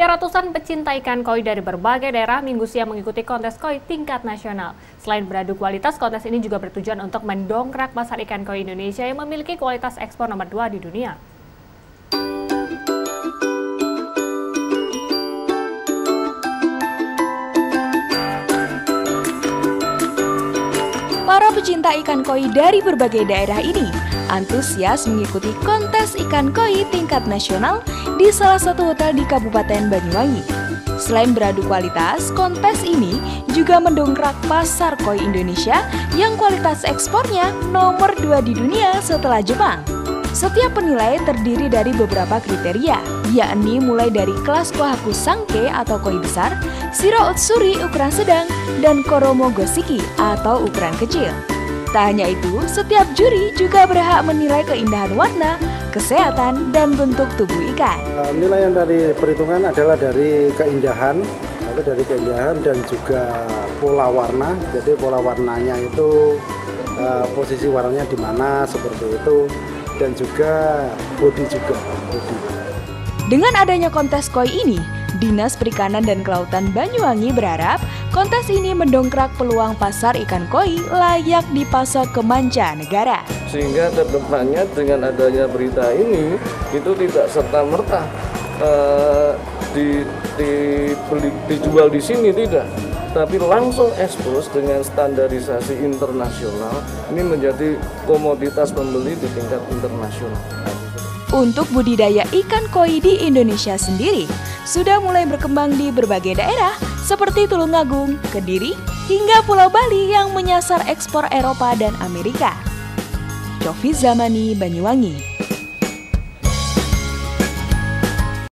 Ya ratusan pecinta ikan koi dari berbagai daerah minggu siang mengikuti kontes koi tingkat nasional. Selain beradu kualitas, kontes ini juga bertujuan untuk mendongkrak pasar ikan koi Indonesia yang memiliki kualitas ekspor nomor 2 di dunia. Para pecinta ikan koi dari berbagai daerah ini antusias mengikuti kontes ikan koi tingkat nasional di salah satu hotel di Kabupaten Banyuwangi. Selain beradu kualitas, kontes ini juga mendongkrak pasar koi Indonesia yang kualitas ekspornya nomor dua di dunia setelah Jepang. Setiap penilai terdiri dari beberapa kriteria, yakni mulai dari kelas Kohaku Sangke atau koi besar, Shiro Utsuri ukuran sedang, dan Koromo Gosiki atau ukuran kecil. Tak hanya itu, setiap juri juga berhak menilai keindahan warna, kesehatan, dan bentuk tubuh ikan. Eh, nilai yang dari perhitungan adalah dari keindahan, atau dari keindahan dan juga pola warna. Jadi pola warnanya itu uh, posisi warnanya di mana seperti itu, dan juga body juga. Body. Dengan adanya kontes koi ini, Dinas Perikanan dan Kelautan Banyuwangi berharap kontes ini mendongkrak peluang pasar ikan koi layak dipasok ke manca negara. Sehingga ke depannya dengan adanya berita ini itu tidak serta merta uh, di, di, dijual di sini tidak, tapi langsung ekspos dengan standarisasi internasional ini menjadi komoditas pembeli di tingkat internasional. Untuk budidaya ikan koi di Indonesia sendiri, sudah mulai berkembang di berbagai daerah seperti Tulungagung, Kediri, hingga Pulau Bali yang menyasar ekspor Eropa dan Amerika. Cofi Zamani, Banyuwangi